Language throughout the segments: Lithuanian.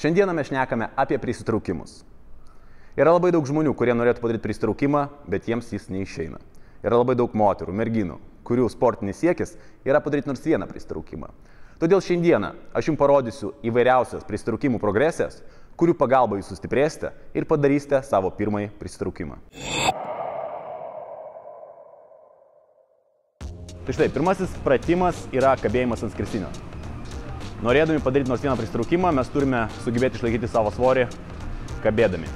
Šiandieną mes šnekame apie prisitraukimus. Yra labai daug žmonių, kurie norėtų padaryti pristraukimą, bet jiems jis neišeina. Yra labai daug moterų, merginų, kurių sportinis siekis yra padaryti nors vieną pristraukimą. Todėl šiandieną aš jums parodysiu įvairiausias pristraukimų progresijas, kurių pagalba jūs sustiprėsite ir padarysite savo pirmąjį pristraukimą. Tai štai, pirmasis pratimas yra kabėjimas ant skirsinio. Norėdami padaryti nors vieną pristraukimą, mes turime sugebėti išlaikyti savo svorį kabėdami.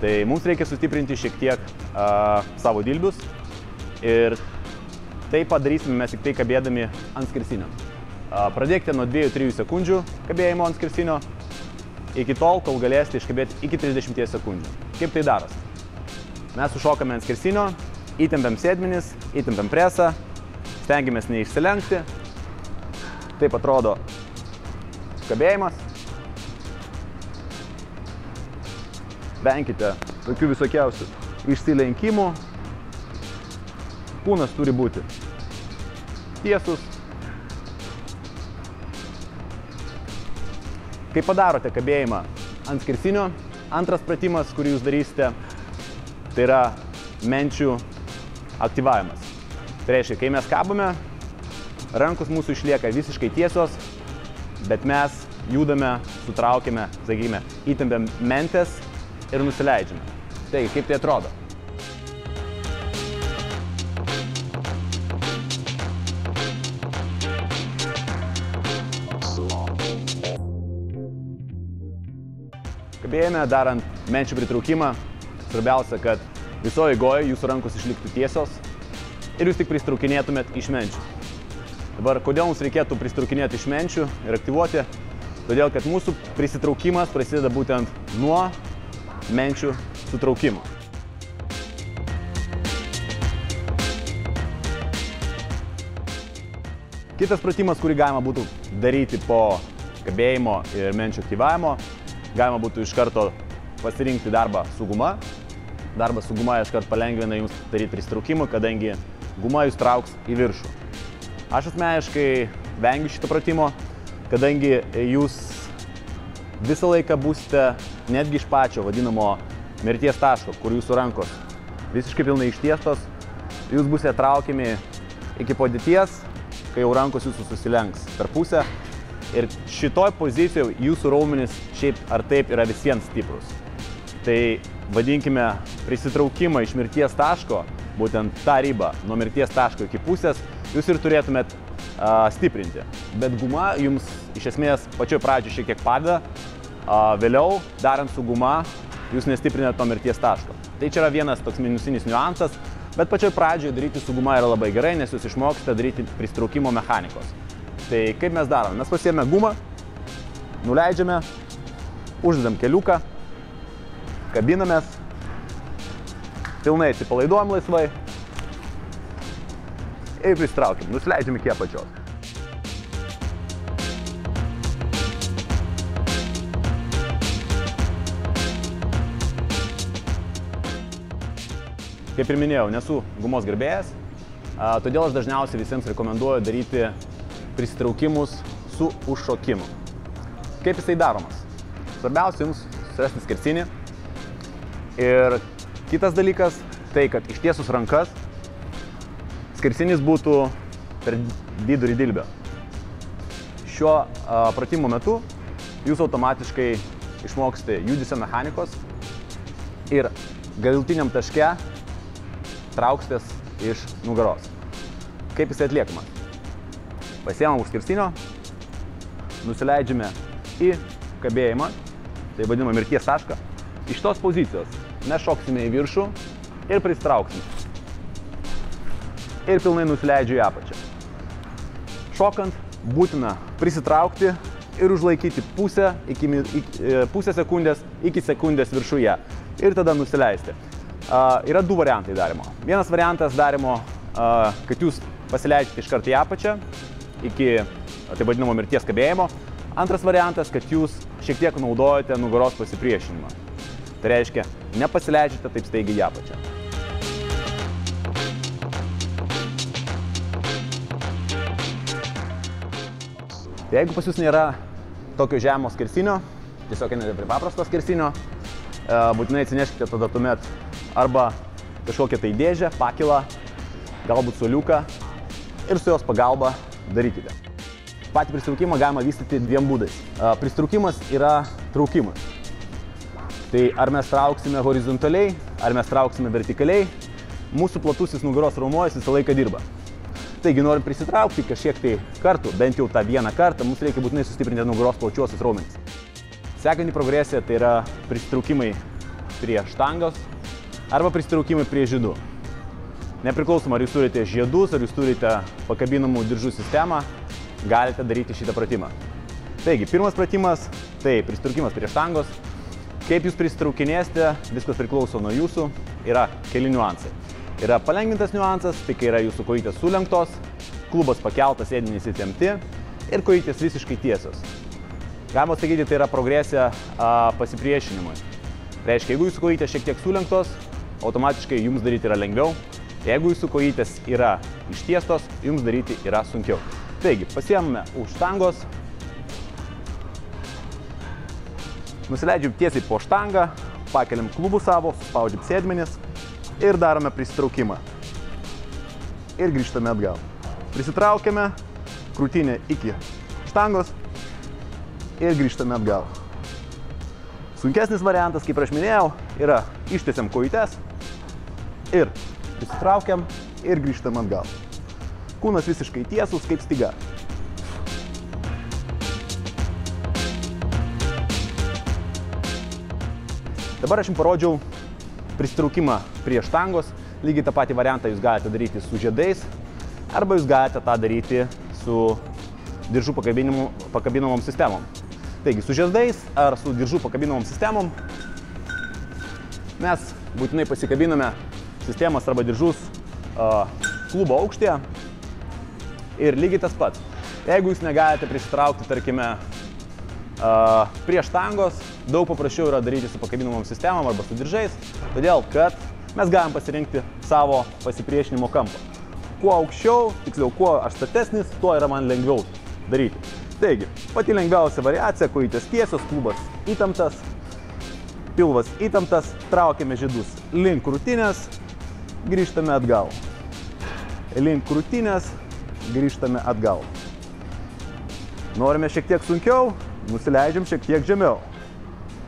Tai mums reikia sustiprinti šiek tiek uh, savo dilbius ir tai padarysime mes tik tai kabėdami ant skirsinio. Uh, pradėkite nuo 2-3 sekundžių kabėjimo ant skirsinio iki tol, kol galėsite iškabėti iki 30 sekundžių. Kaip tai daros? Mes sušokame ant skirsinio, įtempiam sėdmenis, įtempiam presą, stengiamės neišsilenkti. Taip atrodo kabėjimas. Venkite tokių visokiausių išsilenkimų. Kūnas turi būti tiesus. Kai padarote kabėjimą ant skirsinio, antras pratimas, kurį jūs darysite, tai yra menčių aktyvavimas. Tai reiškia, kai mes kabame, rankos mūsų išlieka visiškai tiesos, bet mes judame, sutraukiame, sakykime, įtempiam mentės ir nusileidžiame. Taigi, kaip tai atrodo? Kabėjome darant menčių pritraukimą. Svarbiausia, kad visoje goje jūsų rankos išliktų tiesos ir jūs tik pristraukinėtumėt iš menčių. Dabar, kodėl mums reikėtų pristraukinėti iš menčių ir aktyvuoti? Todėl, kad mūsų prisitraukimas prasideda būtent nuo menčių sutraukimo. Kitas pratimas, kurį galima būtų daryti po kabėjimo ir menčių aktyvavimo, galima būtų iš karto pasirinkti darbą su guma. Darbas su guma iš karto palengvina jums daryti pristraukimą, kadangi guma jūs trauks į viršų. Aš asmeniškai vengiu šito pratimo, kadangi jūs visą laiką būsite netgi iš pačio vadinamo mirties taško, kur jūsų rankos visiškai pilnai ištiestos, jūs būsite traukiami iki padėties, kai jau rankos jūsų susilenks per pusę. Ir šitoj pozicijoje jūsų raumenis šiaip ar taip yra visiems stiprus. Tai vadinkime prisitraukimą iš mirties taško, būtent tą ribą nuo mirties taško iki pusės, jūs ir turėtumėt uh, stiprinti. Bet guma jums iš esmės pačioj pradžioje šiek tiek padeda, Vėliau, darant su guma, jūs nestiprinate to mirties taško. Tai čia yra vienas toks minusinis niuansas, bet pačioj pradžioje daryti su guma yra labai gerai, nes jūs išmoksite daryti pristraukimo mechanikos. Tai kaip mes darome? Mes pasiėmė gumą, nuleidžiame, uždedam keliuką, kabinamės, pilnai atsipalaiduojam laisvai ir pristraukiam, nusileidžiam iki apačios. Kaip ir minėjau, nesu gumos gerbėjas, todėl aš dažniausiai visiems rekomenduoju daryti prisitraukimus su užšokimu. Kaip jisai daromas? Svarbiausia jums surasti skersinį. Ir kitas dalykas, tai kad ištiesus rankas, skersinis būtų per vidurį dilbę. Šiuo a, pratimo metu jūs automatiškai išmoksite judesio mechanikos ir galutiniam taške trauksitės iš nugaros. Kaip jis atliekama? Pasiemam už skirstinio, nusileidžiame į kabėjimą, tai vadinamą mirties tašką. Iš tos pozicijos mes šoksime į viršų ir pristrauksime. Ir pilnai nusileidžiu į apačią. Šokant būtina prisitraukti ir užlaikyti pusę, iki, iki, e, pusę sekundės iki sekundės viršuje. Ir tada nusileisti. Uh, yra du variantai darimo. Vienas variantas darimo, uh, kad jūs pasileidžiate iš karto į apačią iki tai vadinamo mirties kabėjimo. Antras variantas, kad jūs šiek tiek naudojate nugaros pasipriešinimą. Tai reiškia, nepasileidžiate taip staigiai į apačią. Tai jeigu pas jūs nėra tokio žemo skersinio, tiesiog einate prie paprasto skersinio, e, būtinai atsineškite tada tuomet arba kažkokią tai dėžę, pakilą, galbūt soliuką ir su jos pagalba darykite. Patį pristraukimą galima vystyti dviem būdais. E, pristraukimas yra traukimas. Tai ar mes trauksime horizontaliai, ar mes trauksime vertikaliai, mūsų platusis nugaros raumuojas visą laiką dirba. Taigi, norint prisitraukti kažkiek tai kartų, bent jau tą vieną kartą, mums reikia būtinai sustiprinti nugaros plačiuosius raumenis. Sekanti progresija tai yra pristraukimai prie štangos arba pristraukimai prie žydų. Nepriklausomai, ar jūs turite žiedus, ar jūs turite pakabinamų diržų sistemą, galite daryti šitą pratimą. Taigi, pirmas pratimas - tai pristraukimas prie štangos. Kaip jūs pristraukinėsite, viskas priklauso nuo jūsų, yra keli niuansai. Yra palengvintas niuansas, tai kai yra jūsų kojytės sulenktos, klubas pakeltas, sėdinys įtempti ir kojytės visiškai tiesios. Galima sakyti, tai yra progresija a, pasipriešinimui. Reiškia, jeigu jūsų kojytės šiek tiek sulenktos, automatiškai jums daryti yra lengviau. Jeigu jūsų kojytės yra ištiestos, jums daryti yra sunkiau. Taigi, pasiemame už štangos, nusileidžiam tiesiai po štangą, pakeliam klubų savo, suspaudžiam sėdmenis ir darome pristraukimą. Ir grįžtame atgal. Prisitraukiame krūtinę iki štangos ir grįžtame atgal. Sunkesnis variantas, kaip aš minėjau, yra ištiesiam kojytes ir prisitraukiam ir grįžtam atgal. Kūnas visiškai tiesus kaip styga. Dabar aš jums parodžiau pristraukimą prie štangos. Lygiai tą patį variantą jūs galite daryti su žiedais arba jūs galite tą daryti su diržų pakabinamom sistemom. Taigi su žiedais ar su diržų pakabinamom sistemom mes būtinai pasikabiname sistemas arba diržus uh, klubo aukštėje ir lygiai tas pats. Jeigu jūs negalite prisitraukti, tarkime, uh, prie štangos, daug paprasčiau yra daryti su pakabinamom sistemom arba su diržais, todėl kad mes galim pasirinkti savo pasipriešinimo kampą. Kuo aukščiau, tiksliau, kuo aš statesnis, tuo yra man lengviau daryti. Taigi, pati lengviausia variacija, kojytės tiesios, klubas įtemptas, pilvas įtemptas, traukiame žydus link krūtinės, grįžtame atgal. Link krūtinės, grįžtame atgal. Norime šiek tiek sunkiau, nusileidžiam šiek tiek žemiau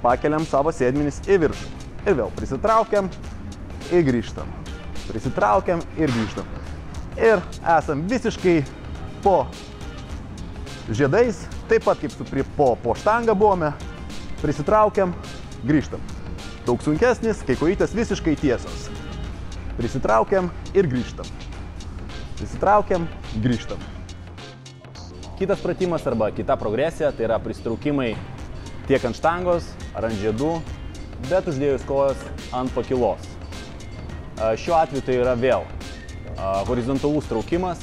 pakeliam savo sėdmenis į viršų. Ir vėl prisitraukiam ir grįžtam. Prisitraukiam ir grįžtam. Ir esam visiškai po žiedais, taip pat kaip su prie, po, po štangą buvome. Prisitraukiam, grįžtam. Daug sunkesnis, kai kojytės visiškai tiesos. Prisitraukiam ir grįžtam. Prisitraukiam, grįžtam. Kitas pratimas arba kita progresija tai yra pristraukimai tiek ant štangos ar ant žiedų, bet uždėjus kojas ant pakilos. Šiuo atveju tai yra vėl horizontalus traukimas,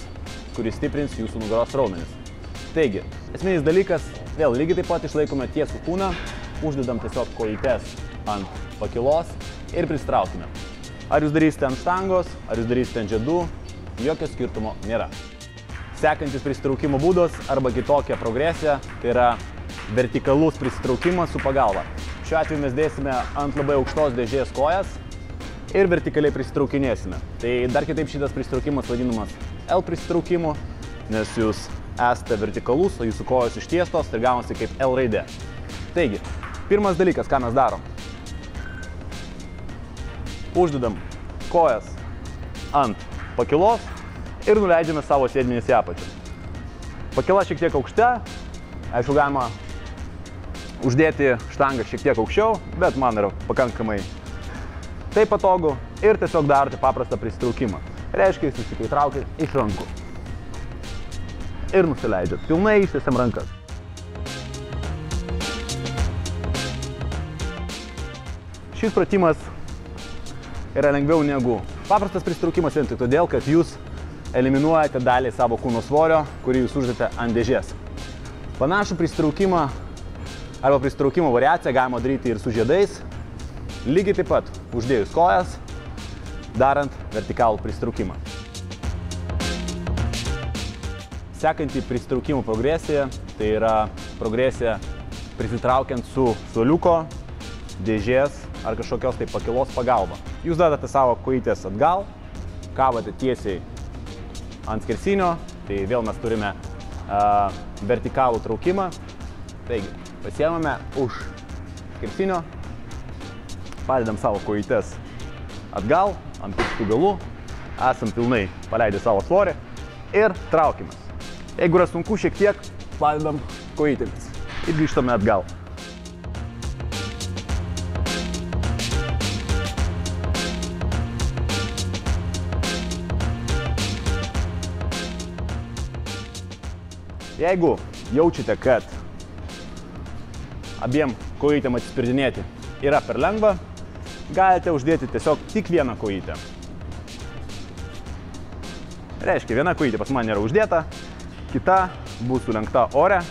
kuris stiprins jūsų nugaros raumenis. Taigi, esminis dalykas, vėl lygiai taip pat išlaikome tiesų kūną, uždedam tiesiog kojytes ant pakilos ir pristraukime. Ar jūs darysite ant štangos, ar jūs darysite ant žiedų, jokio skirtumo nėra. Sekantis pristraukimo būdas arba kitokia progresija, tai yra vertikalus prisitraukimas su pagalba. Šiuo atveju mes dėsime ant labai aukštos dėžės kojas ir vertikaliai prisitraukinėsime. Tai dar kitaip šitas prisitraukimas vadinamas L prisitraukimu, nes jūs esate vertikalus, o jūsų kojos ištiestos ir gaunasi kaip L raidė. Taigi, pirmas dalykas, ką mes darom. Uždedam kojas ant pakilos ir nuleidžiame savo sėdmenis į apačią. Pakila šiek tiek aukšte, aišku, galima uždėti štangą šiek tiek aukščiau, bet man yra pakankamai taip patogu ir tiesiog darote paprastą pristraukimą. Reiškia, jūs visiškai traukit iš rankų. Ir nusileidžiat. Pilnai ištiesiam rankas. Šis pratimas yra lengviau negu paprastas pristraukimas vien tik todėl, kad jūs eliminuojate dalį savo kūno svorio, kurį jūs uždėte ant dėžės. Panašų pristraukimą arba pristraukimo variaciją galima daryti ir su žiedais. Lygiai taip pat uždėjus kojas, darant vertikalų pristraukimą. Sekanti pristraukimo progresija, tai yra progresija prisitraukiant su suoliuko, dėžės ar kažkokios tai pakilos pagalba. Jūs dadate savo kojytės atgal, kavate tiesiai ant skersinio, tai vėl mes turime uh, vertikalų traukimą. Taigi, pasiemame už skersinio, padedam savo kojytės atgal, ant pirštų galų, esam pilnai paleidę savo svorį ir traukimės. Jeigu yra sunku, šiek tiek padedam kojytėmis ir grįžtame atgal. Jeigu jaučiate, kad abiem kojytėm atsispirdinėti yra per lengva, galite uždėti tiesiog tik vieną kojytę. Reiškia, viena kojytė pas man yra uždėta, kita bus sulenkta ore.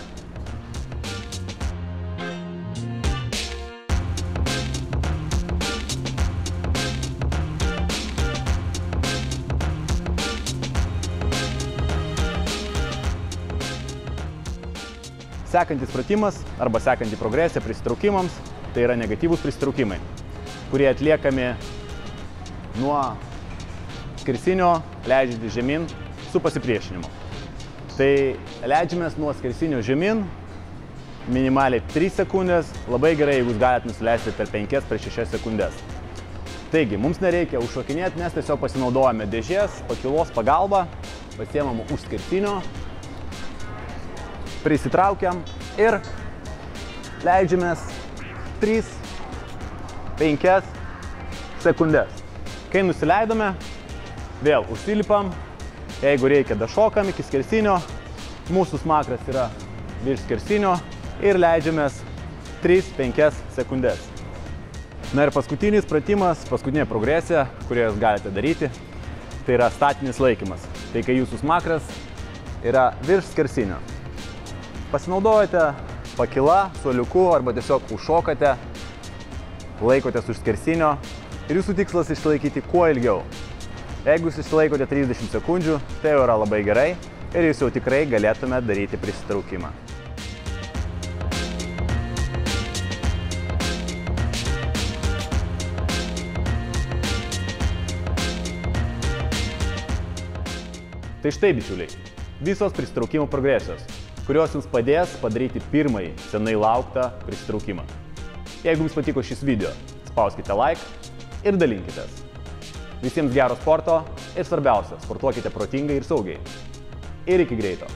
Sekantis pratimas arba sekanti progresija prisitraukimams tai yra negatyvūs prisitraukimai, kurie atliekami nuo skersinio leidžiantį žemyn su pasipriešinimu. Tai leidžiamės nuo skersinio žemyn minimaliai 3 sekundės, labai gerai, jeigu jūs galite nusileisti per 5-6 sekundės. Taigi, mums nereikia užšokinėti, nes tiesiog pasinaudojame dėžės, pakilos pagalba, pasiemam už skersinio, prisitraukiam ir leidžiamės 3-5 sekundės. Kai nusileidome, vėl užsilipam, jeigu reikia dašokam iki skersinio, mūsų smakras yra virš skersinio ir leidžiamės 3-5 sekundės. Na ir paskutinis pratimas, paskutinė progresija, kurią jūs galite daryti, tai yra statinis laikymas. Tai kai jūsų smakras yra virš skersinio. Pasinaudojate pakila, suoliuku arba tiesiog užšokate, laikotės už skersinio ir jūsų tikslas išlaikyti kuo ilgiau. Jeigu jūs išlaikote 30 sekundžių, tai jau yra labai gerai ir jūs jau tikrai galėtume daryti prisitraukimą. Tai štai, bičiuliai, visos pristraukimo progresijos, kurios jums padės padaryti pirmąjį senai lauktą pristraukimą. Jeigu jums patiko šis video, spauskite like ir dalinkitės. Visiems gero sporto ir svarbiausia, sportuokite protingai ir saugiai. Ir iki greito.